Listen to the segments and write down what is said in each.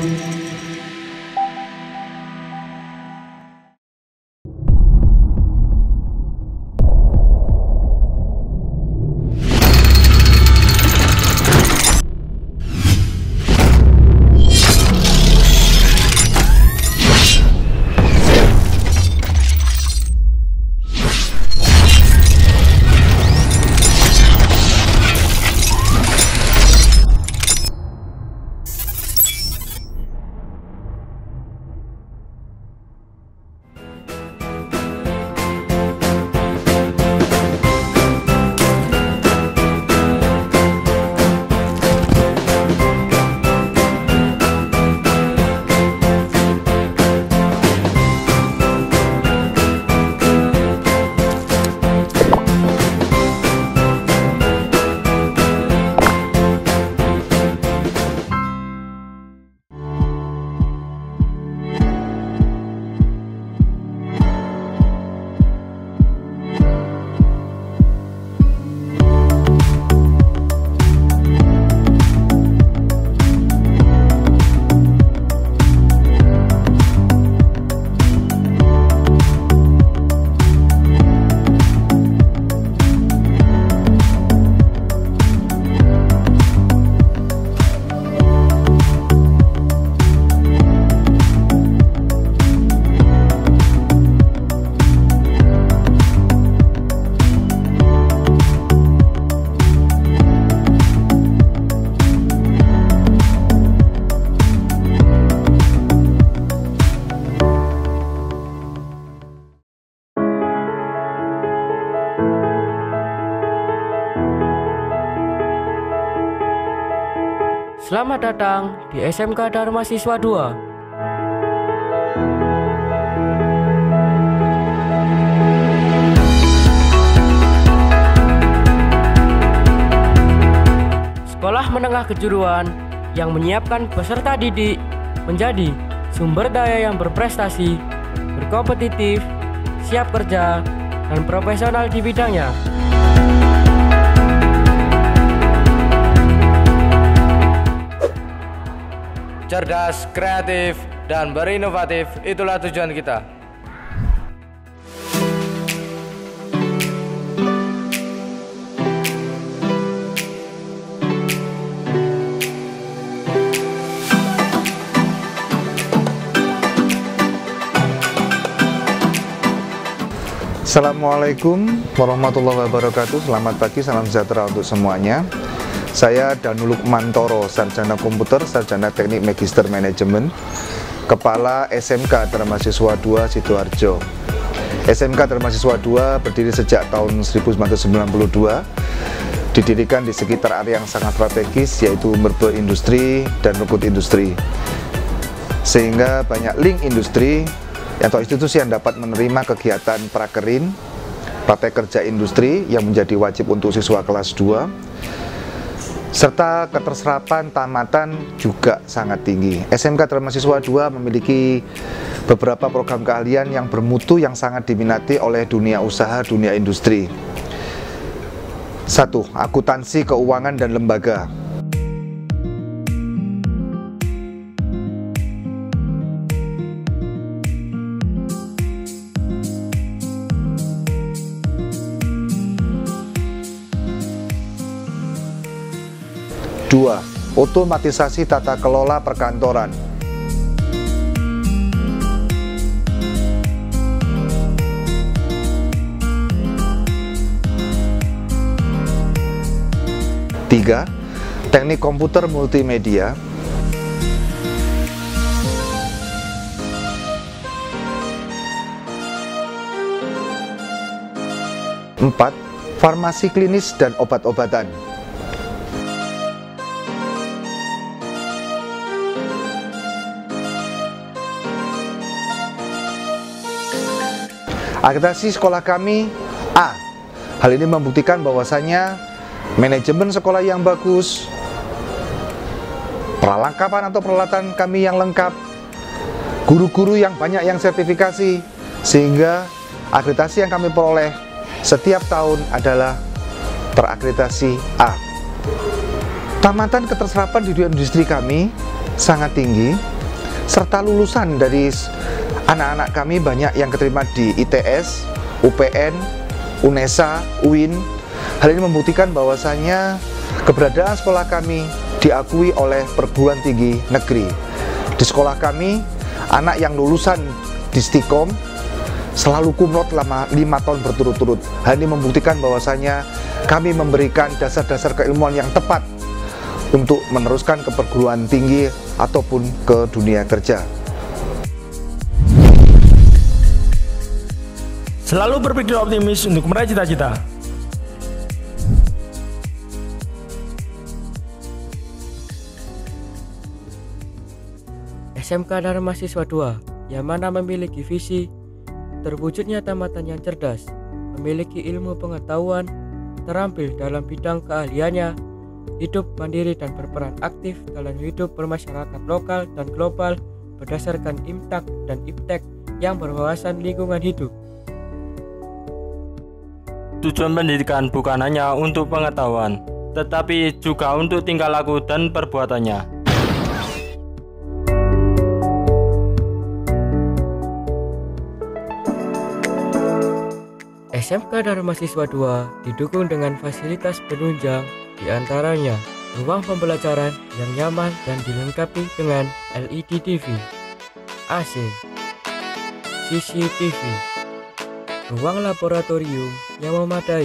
Música Selamat datang di SMK Dharma Siswa 2. Sekolah menengah kejuruan yang menyiapkan peserta didik menjadi sumber daya yang berprestasi, berkompetitif, siap kerja, dan profesional di bidangnya. Cerdas, kreatif, dan berinovatif. Itulah tujuan kita. Assalamualaikum warahmatullahi wabarakatuh Selamat pagi, salam sejahtera untuk semuanya Saya Danu Lukmantoro, Sarjana Komputer, Sarjana Teknik Magister Manajemen Kepala SMK Dharma Siswa 2 Sidoarjo. SMK Dharma Siswa 2 berdiri sejak tahun 1992 Didirikan di sekitar area yang sangat strategis yaitu Merbe Industri dan Rukut Industri. Sehingga banyak link industri atau institusi yang dapat menerima kegiatan prakerin, praktek kerja industri yang menjadi wajib untuk siswa kelas 2, serta keterserapan tamatan juga sangat tinggi. SMK Dharma Siswa 2 memiliki beberapa program keahlian yang bermutu yang sangat diminati oleh dunia usaha, dunia industri. Satu, akuntansi keuangan dan lembaga. Dua, otomatisasi tata kelola perkantoran. Tiga, teknik komputer multimedia. Empat, farmasi klinis dan obat-obatan. Akreditasi sekolah kami A. Hal ini membuktikan bahwasanya manajemen sekolah yang bagus, perlengkapan atau peralatan kami yang lengkap, guru-guru yang banyak yang sertifikasi, sehingga akreditasi yang kami peroleh setiap tahun adalah terakreditasi A. Tamatan keterserapan di dunia industri kami sangat tinggi serta lulusan dari anak-anak kami banyak yang keterima di ITS, UPN, UNESA, UIN. Hal ini membuktikan bahwasanya keberadaan sekolah kami diakui oleh perguruan tinggi negeri. Di sekolah kami, anak yang lulusan di Stikom selalu kumlot lama lima tahun berturut-turut. Hal ini membuktikan bahwasanya kami memberikan dasar-dasar keilmuan yang tepat untuk meneruskan ke perguruan tinggi ataupun ke dunia kerja. Selalu berpikir optimis untuk meraih cita-cita. SMK Dharma Mahasiswa 2 yang mana memiliki visi terwujudnya tamatan yang cerdas, memiliki ilmu pengetahuan, terampil dalam bidang keahliannya, hidup mandiri dan berperan aktif dalam hidup bermasyarakat lokal dan global berdasarkan IMTAK dan IPTEK yang berwawasan lingkungan hidup. Tujuan pendidikan bukan hanya untuk pengetahuan, tetapi juga untuk tingkah laku dan perbuatannya. SMK Dharma Mahasiswa 2 didukung dengan fasilitas penunjang di antaranya ruang pembelajaran yang nyaman dan dilengkapi dengan LED TV, AC, CCTV, ruang laboratorium yang memadai,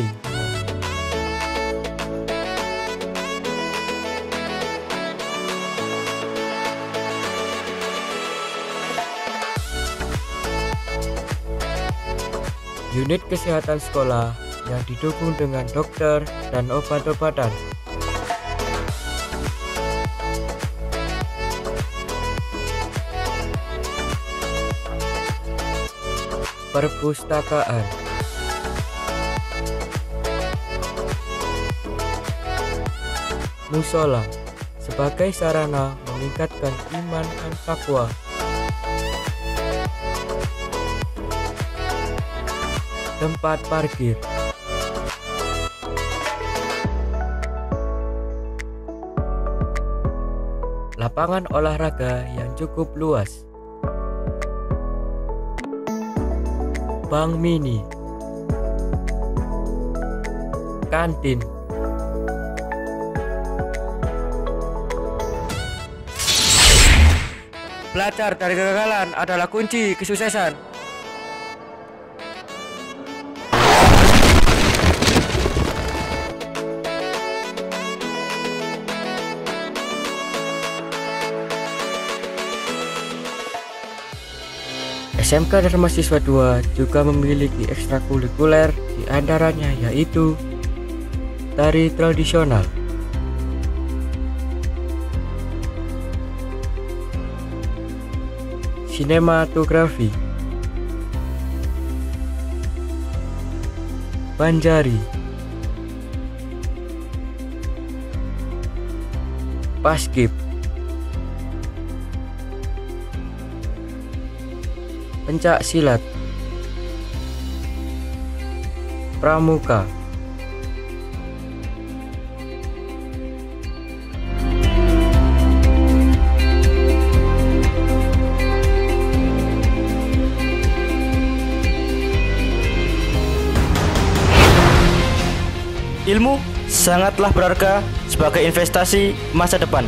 unit kesehatan sekolah yang didukung dengan dokter dan obat-obatan. Perpustakaan Musola sebagai sarana meningkatkan iman dan takwa tempat parkir. Lapangan olahraga yang cukup luas. Bank mini. Kantin. Belajar dari kegagalan adalah kunci kesuksesan. SMK Dharma Mahasiswa 2 juga memiliki ekstrakurikuler di antaranya yaitu tari tradisional, sinematografi, banjari, paskib, pencak silat. Pramuka Ilmu sangatlah berharga sebagai investasi masa depan.